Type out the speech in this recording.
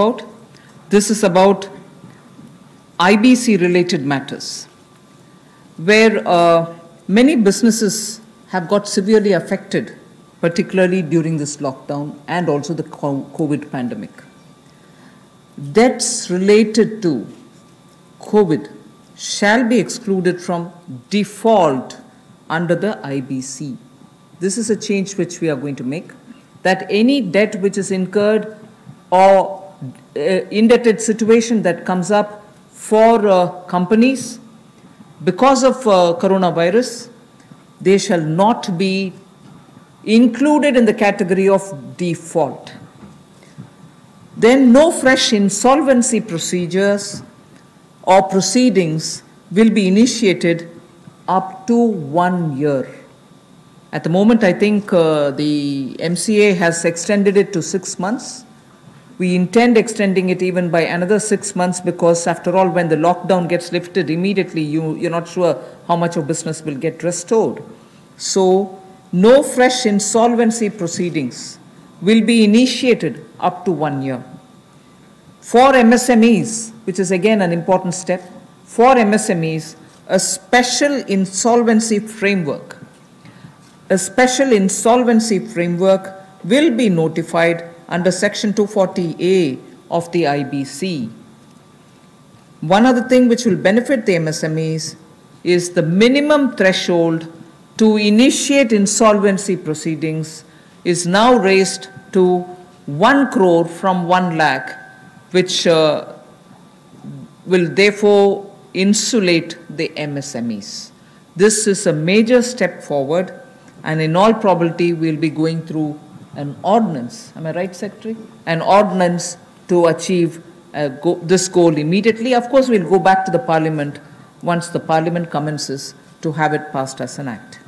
about. This is about IBC related matters, where uh, many businesses have got severely affected, particularly during this lockdown and also the COVID pandemic. Debts related to COVID shall be excluded from default under the IBC. This is a change which we are going to make, that any debt which is incurred or indebted situation that comes up for uh, companies because of uh, coronavirus, they shall not be included in the category of default. Then no fresh insolvency procedures or proceedings will be initiated up to one year. At the moment, I think uh, the MCA has extended it to six months. We intend extending it even by another six months because, after all, when the lockdown gets lifted immediately, you, you're not sure how much of business will get restored. So, no fresh insolvency proceedings will be initiated up to one year. For MSMEs, which is again an important step, for MSMEs, a special insolvency framework a special insolvency framework will be notified under Section 240A of the IBC. One other thing which will benefit the MSMEs is the minimum threshold to initiate insolvency proceedings is now raised to 1 crore from 1 lakh, which uh, will therefore insulate the MSMEs. This is a major step forward and in all probability we'll be going through an ordinance. Am I right, Secretary? An ordinance to achieve uh, go this goal immediately. Of course, we'll go back to the Parliament once the Parliament commences to have it passed as an act.